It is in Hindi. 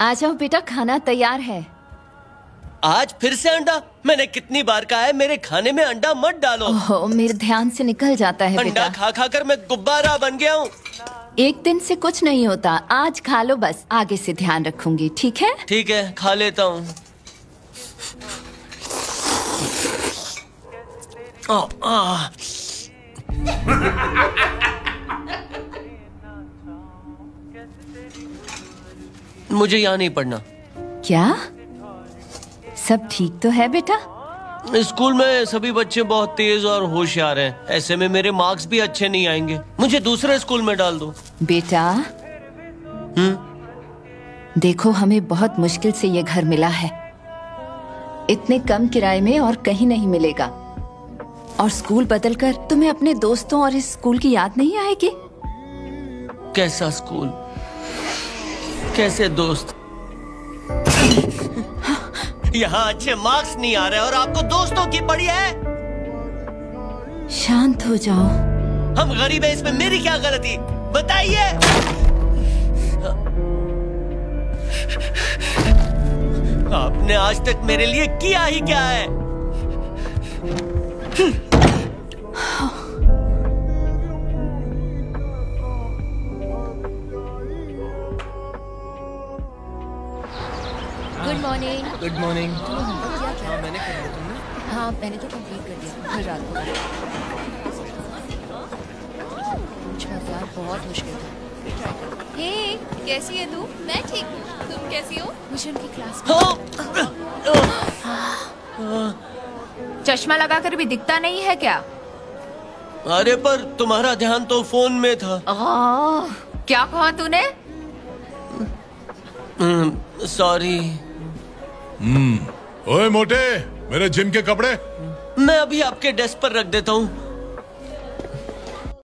आ जाओ बेटा खाना तैयार है। आज फिर से अंडा? मैंने कितनी बार कहा है मेरे खाने में अंडा मत डालो। ओहो मेरे ध्यान से निकल जाता है अंडा खा खा कर मैं गुब्बारा बन गया हूँ। एक दिन से कुछ नहीं होता आज खा लो बस आगे से ध्यान रखूँगी ठीक है? ठीक है खा लेता हूँ। मुझे यहाँ नहीं पढ़ना। क्या? सब ठीक तो है बेटा? स्कूल में सभी बच्चे बहुत तेज और होशियार हैं। ऐसे में मेरे मार्क्स भी अच्छे नहीं आएँगे। मुझे दूसरे स्कूल में डाल दो। बेटा? देखो हमें बहुत मुश्किल से ये घर मिला है। इतने कम किराए में और कहीं नहीं मिलेगा। और स्कूल बदलकर तुम्हें अपने दोस्तों और इस स्कूल की याद नहीं आएगी? कैसा स्कूल? कैसे दोस्त? यहाँ अच्छे मार्क्स नहीं आ रहे और आपको दोस्तों की पड़ी है। शांत हो जाओ। हम गरीब हैं इसमें मेरी क्या गलती? बताइए। आपने आज तक मेरे लिए किया ही क्या है? गुड मॉर्निंग गुड मॉर्निंग हाँ मैंने तो कंप्लीट कर दिया। हर रात को। पाँच हज़ार बहुत मुश्किल था। हे कैसी है तू? मैं ठीक हूँ। तुम कैसी हो? मुझे उनकी क्लास चश्मा लगाकर भी दिखता नहीं है क्या? अरे पर तुम्हारा ध्यान तो फ़ोन में था। आह, क्या कहा तूने? सॉरी ओए मोटे मेरे जिम के कपड़े। मैं अभी आपके डेस्क पर रख देता हूँ।